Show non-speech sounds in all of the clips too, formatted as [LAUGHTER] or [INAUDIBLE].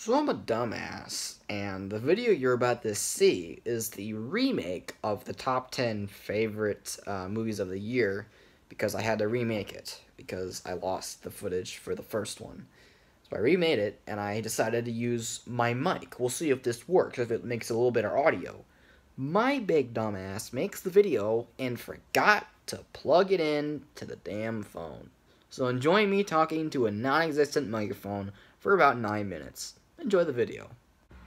So I'm a dumbass, and the video you're about to see is the remake of the top 10 favorite uh, movies of the year, because I had to remake it, because I lost the footage for the first one. So I remade it, and I decided to use my mic. We'll see if this works, if it makes a little better audio. My big dumbass makes the video and forgot to plug it in to the damn phone. So enjoy me talking to a non-existent microphone for about 9 minutes enjoy the video.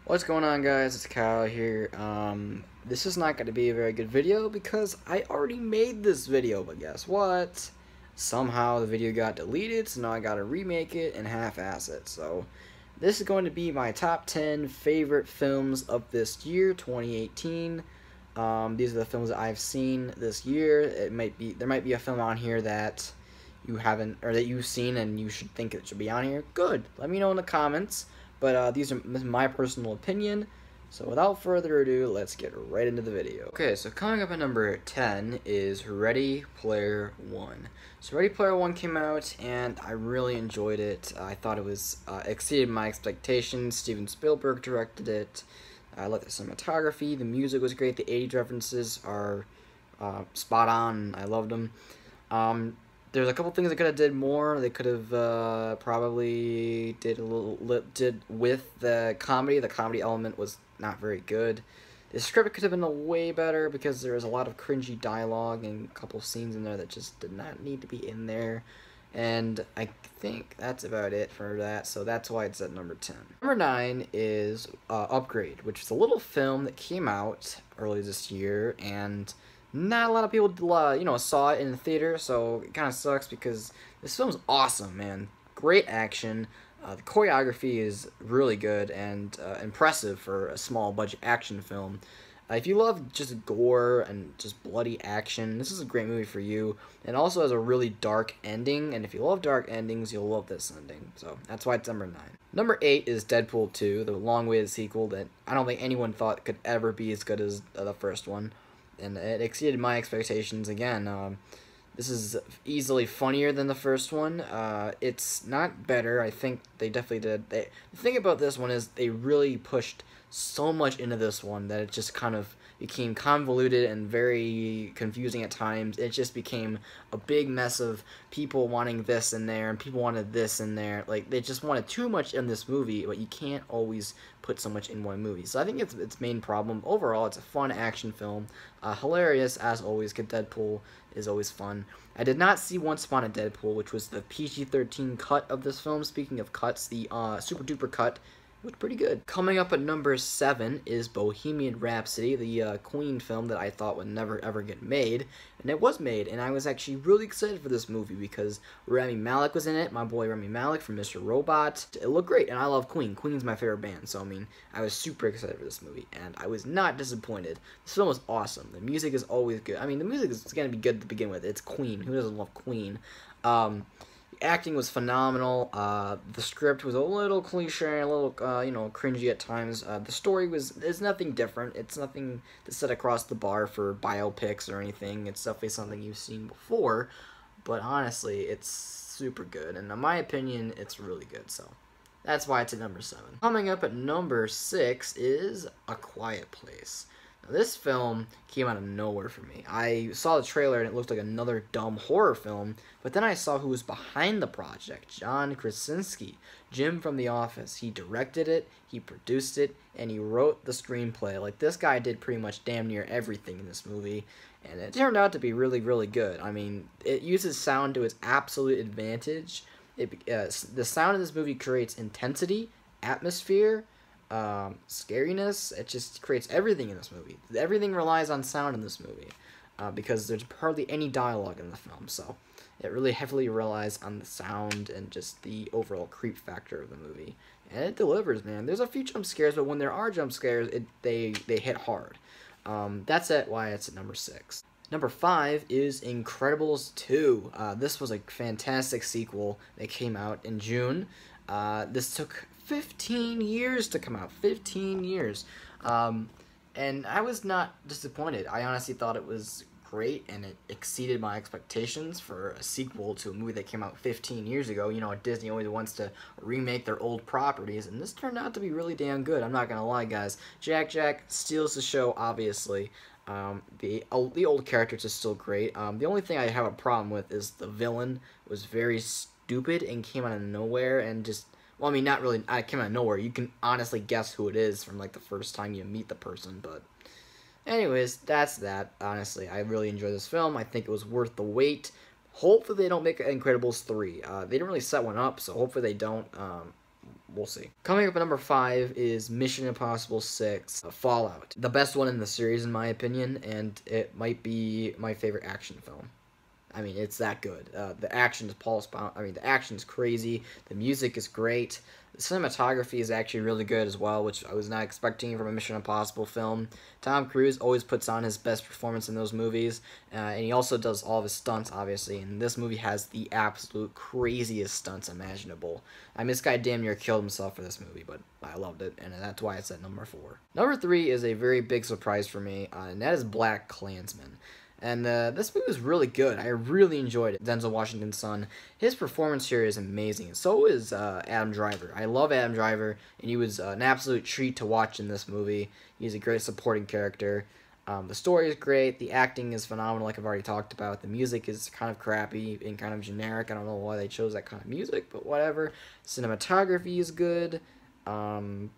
What's going on guys, it's Kyle here. Um, this is not going to be a very good video because I already made this video, but guess what? Somehow the video got deleted, so now I gotta remake it and half-ass it. So, this is going to be my top 10 favorite films of this year, 2018. Um, these are the films that I've seen this year. It might be there might be a film on here that you haven't or that you've seen and you should think it should be on here. Good. Let me know in the comments. But uh, these are my personal opinion. So without further ado, let's get right into the video. Okay, so coming up at number 10 is Ready Player One. So Ready Player One came out, and I really enjoyed it. I thought it was uh, exceeded my expectations. Steven Spielberg directed it. I liked the cinematography. The music was great. The 80s references are uh, spot on. I loved them. Um, there's a couple things they could have did more. They could have uh, probably did a little did with the comedy. The comedy element was not very good. The script could have been a way better because there was a lot of cringy dialogue and a couple scenes in there that just did not need to be in there. And I think that's about it for that, so that's why it's at number 10. Number 9 is uh, Upgrade, which is a little film that came out early this year, and not a lot of people, uh, you know, saw it in the theater, so it kind of sucks because this film's awesome, man. Great action. Uh, the choreography is really good and uh, impressive for a small budget action film. Uh, if you love just gore and just bloody action, this is a great movie for you. And also has a really dark ending, and if you love dark endings, you'll love this ending. So that's why it's number 9. Number 8 is Deadpool 2, the long-awaited sequel that I don't think anyone thought could ever be as good as uh, the first one and it exceeded my expectations again. Um, this is easily funnier than the first one. Uh, it's not better. I think they definitely did. They, the thing about this one is they really pushed so much into this one that it just kind of became convoluted and very confusing at times. It just became a big mess of people wanting this in there and people wanted this in there. Like they just wanted too much in this movie, but you can't always put so much in one movie. So I think it's its main problem. Overall, it's a fun action film, uh, hilarious as always. Get Deadpool is always fun. I did not see Once Upon a Deadpool, which was the PG-13 cut of this film. Speaking of cuts, the uh, super duper cut looked pretty good. Coming up at number 7 is Bohemian Rhapsody, the uh, Queen film that I thought would never ever get made. And it was made, and I was actually really excited for this movie because Rami Malek was in it, my boy Rami Malek from Mr. Robot. It looked great, and I love Queen. Queen's my favorite band, so I mean, I was super excited for this movie, and I was not disappointed. This film was awesome. The music is always good. I mean, the music is going to be good to begin with. It's Queen. Who doesn't love Queen? Um, acting was phenomenal. Uh, the script was a little cliche, a little uh, you know cringy at times. Uh, the story was is nothing different. It's nothing to set across the bar for biopics or anything. It's definitely something you've seen before, but honestly, it's super good. And in my opinion, it's really good. So. That's why it's at number 7. Coming up at number 6 is A Quiet Place. This film came out of nowhere for me. I saw the trailer and it looked like another dumb horror film, but then I saw who was behind the project John Krasinski, Jim from The Office. He directed it, he produced it, and he wrote the screenplay. Like, this guy did pretty much damn near everything in this movie, and it turned out to be really, really good. I mean, it uses sound to its absolute advantage. It, uh, the sound in this movie creates intensity, atmosphere, um, scariness. It just creates everything in this movie. Everything relies on sound in this movie uh, because there's hardly any dialogue in the film. So it really heavily relies on the sound and just the overall creep factor of the movie. And it delivers, man. There's a few jump scares, but when there are jump scares, it they they hit hard. Um, that's it. Why it's at number six. Number five is Incredibles 2. Uh, this was a fantastic sequel that came out in June. Uh, this took 15 years to come out. 15 years. Um, and I was not disappointed. I honestly thought it was great, and it exceeded my expectations for a sequel to a movie that came out 15 years ago. You know, Disney always wants to remake their old properties, and this turned out to be really damn good. I'm not gonna lie, guys. Jack Jack steals the show, obviously. Um, the the old characters are still great. Um, the only thing I have a problem with is the villain was very stupid and came out of nowhere and just well, I mean, not really. I came out of nowhere. You can honestly guess who it is from like the first time you meet the person, but Anyways, that's that. Honestly, I really enjoyed this film. I think it was worth the wait. Hopefully, they don't make Incredibles 3. Uh, they didn't really set one up, so hopefully they don't. Um, we'll see. Coming up at number 5 is Mission Impossible 6 uh, Fallout. The best one in the series, in my opinion, and it might be my favorite action film. I mean, it's that good. Uh, the action is Paul Spawn. I mean, the action is crazy. The music is great. The cinematography is actually really good as well, which I was not expecting from a Mission Impossible film. Tom Cruise always puts on his best performance in those movies, uh, and he also does all of his stunts, obviously. And this movie has the absolute craziest stunts imaginable. I mean, this guy damn near killed himself for this movie, but I loved it, and that's why it's at number four. Number three is a very big surprise for me, uh, and that is Black Klansman. And uh, this movie was really good. I really enjoyed it. Denzel Washington's son. His performance here is amazing. So is uh, Adam Driver. I love Adam Driver, and he was uh, an absolute treat to watch in this movie. He's a great supporting character. Um, the story is great. The acting is phenomenal, like I've already talked about. The music is kind of crappy and kind of generic. I don't know why they chose that kind of music, but whatever. Cinematography is good. Um,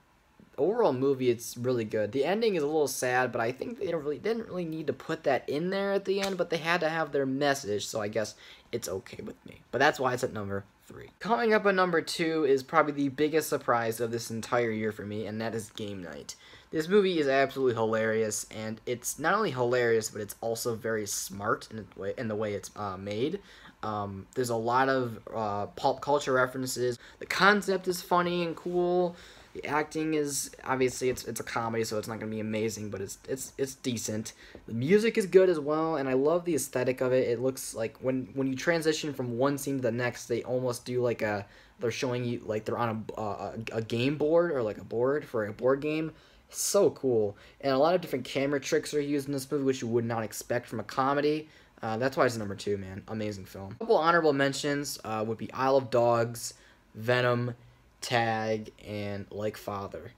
overall movie, it's really good. The ending is a little sad, but I think they really didn't really need to put that in there at the end, but they had to have their message, so I guess it's okay with me. But that's why it's at number three. Coming up at number two is probably the biggest surprise of this entire year for me, and that is Game Night. This movie is absolutely hilarious, and it's not only hilarious, but it's also very smart in the way in the way it's uh, made. Um, there's a lot of uh, pop culture references. The concept is funny and cool. The acting is obviously it's it's a comedy, so it's not gonna be amazing, but it's it's it's decent. The music is good as well, and I love the aesthetic of it. It looks like when when you transition from one scene to the next, they almost do like a they're showing you like they're on a a, a game board or like a board for a board game. So cool, and a lot of different camera tricks are used in this movie, which you would not expect from a comedy. Uh, that's why it's number two, man. Amazing film. A couple honorable mentions uh, would be Isle of Dogs, Venom, Tag, and Like Father.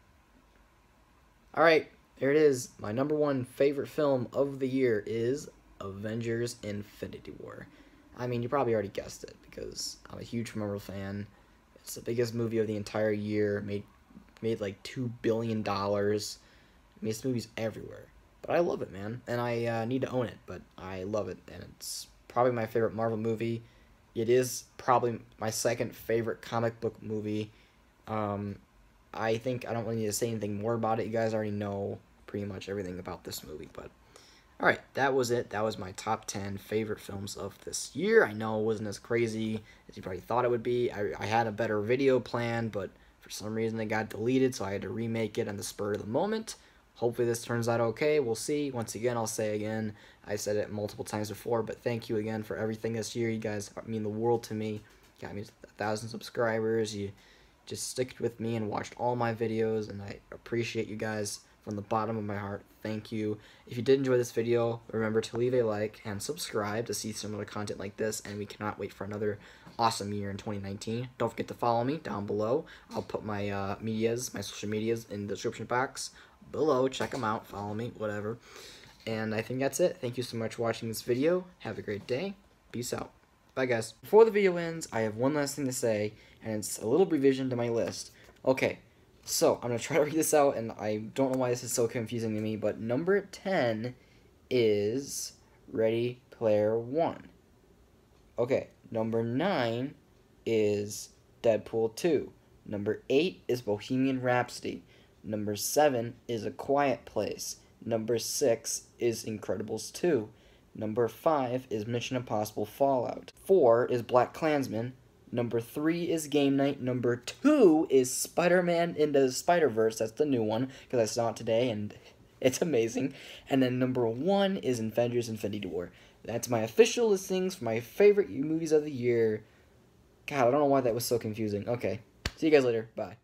Alright, there it is. My number one favorite film of the year is Avengers Infinity War. I mean, you probably already guessed it because I'm a huge Marvel fan. It's the biggest movie of the entire year. Made made like two billion dollars. I mean, this movie's everywhere, but I love it, man, and I uh, need to own it. But I love it, and it's probably my favorite Marvel movie. It is probably my second favorite comic book movie um, I think I don't really need to say anything more about it. You guys already know pretty much everything about this movie, but alright, that was it. That was my top 10 favorite films of this year. I know it wasn't as crazy as you probably thought it would be. I, I had a better video plan, but for some reason it got deleted, so I had to remake it on the spur of the moment. Hopefully this turns out okay. We'll see. Once again, I'll say again, I said it multiple times before, but thank you again for everything this year. You guys mean the world to me. Got me a thousand subscribers. You just sticked with me and watched all my videos, and I appreciate you guys from the bottom of my heart. Thank you. If you did enjoy this video, remember to leave a like and subscribe to see similar content like this, and we cannot wait for another awesome year in 2019. Don't forget to follow me down below. I'll put my uh, medias, my social medias in the description box below. Check them out. Follow me, whatever. And I think that's it. Thank you so much for watching this video. Have a great day. Peace out. Bye, guys. Before the video ends, I have one last thing to say, and it's a little revision to my list. Okay, so I'm going to try to read this out, and I don't know why this is so confusing to me, but number 10 is Ready Player One. Okay, number 9 is Deadpool 2. Number 8 is Bohemian Rhapsody. Number 7 is A Quiet Place. Number 6 is Incredibles 2. Number 5 is Mission Impossible Fallout. 4 is Black Klansman. Number 3 is Game Night. Number 2 is Spider-Man Into the Spider-Verse. That's the new one, because I saw it today, and [LAUGHS] it's amazing. And then number 1 is Avengers Infinity War. That's my official listings for my favorite movies of the year. God, I don't know why that was so confusing. Okay, see you guys later. Bye.